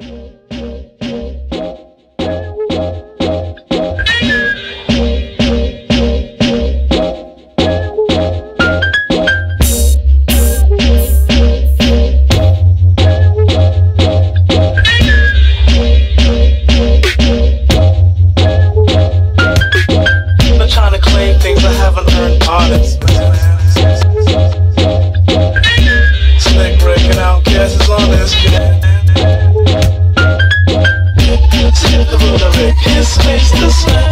Bye. just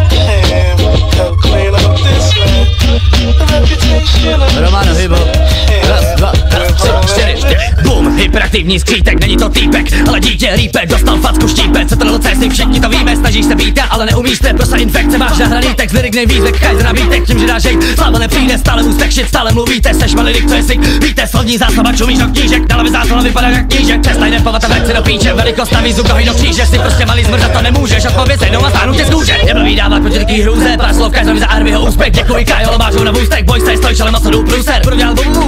Hyperaktivní skřítek, není to týpek, ale dítě rýpek, dostal facku štípek, co to do cesty, všichni to víme, snažíš se být, ale neumíš te, prostě infekce, máš nahraný text, lirik nejvízek, kajzer na výtek, tím, že dáš hejt, sláva nepřijde, stále ústek shit, stále mluvíte, seš malirik, to je sik, víte, slovní zásoba, čumíš do knížek, dále zásoba vypadá jak knížek, přestaň nepovat a vrať se do píče, velikost navíc zub do kříže, si prostě malý zmrzat to nemůžeš, odpověď jenom a stáhnu tě z kůže, neblbý dávat proti taký hrůze, pár slov, kajzer za Arbyho úspěch, děkuji Kajolo, máš na vůstek, boj se, stoj, ale moc jdu průser, budu dělat bu,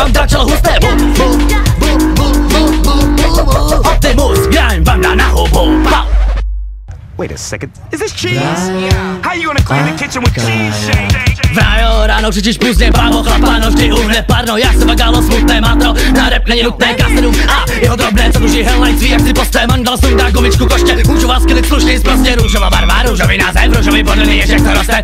vám kráčel husté bu, bu, bu, bu, bu, bu, bu, bu. Optimus, Prime vám dá na hubu Wait a second, is this cheese? Yeah. How you gonna clean the kitchen with cheese? Vrajo, ráno křičíš půzdně, pámo, chlapáno, vždy uhne parno, Já jsem vagálo smutné mátro, na rep není nutné K7 a jeho drobné, co duží headline cví, jak si posté, mandal sundá gumičku koště, můžu vás kylit slušný, zprostě růžová barva, růžový název, růžový podlný ježek, co roste,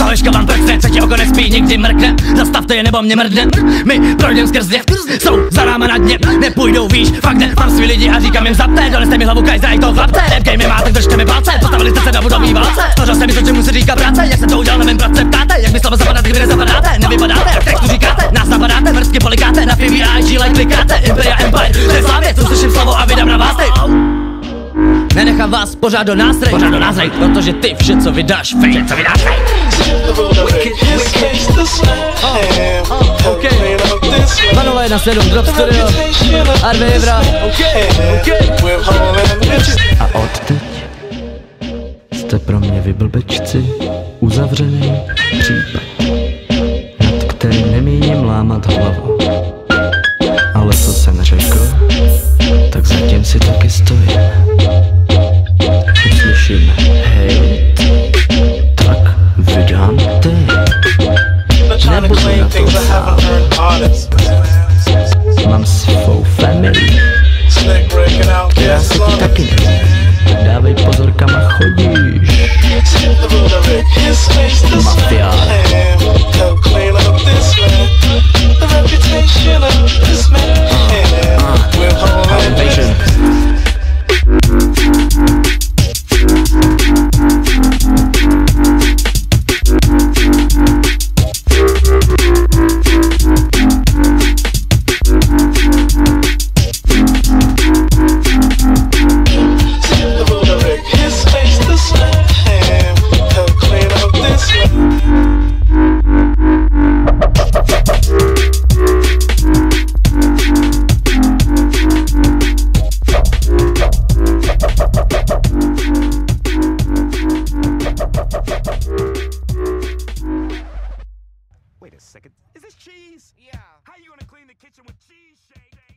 toho ještě vám prkne, ti oko nespí, nikdy mrkne, zastavte je nebo mě mrdne, my projdem skrz ně, jsou za náma na dně, nepůjdou výš, fakt ne, mám svý lidi a říkám jim zapte, doneste mi hlavu kajzra, to chlapce, rap game máte, držte mi palce, postavili jste se do budový válce, Stvořil jsem mi to, čemu se říká práce, jak se to udělal, nevím, práce ptáte, jak by slova zapadat, kdyby nezapadáte, nevypadáte, v textu říkáte, nás napadáte, mrzky polikáte, na piví a IG like klikáte, Imperia Empire, to je co slyším slovo a vydám na vás teď. Nenechám vás pořád do nástrej, pořád do nástrej, protože ty vše, co vydáš, fake, co vydáš, fake. Okay. 017 Drop Studio. Arve Evra A odteď jste pro mě vy blbečci uzavřený případ nad kterým nemíním lámat hlavu. Ale co jsem řekl tak zatím si taky stojím. mám svou family. Já se ti taky nevím. Dávej pozor, kam chodím. Is this cheese? Yeah. How you gonna clean the kitchen with cheese, Shay?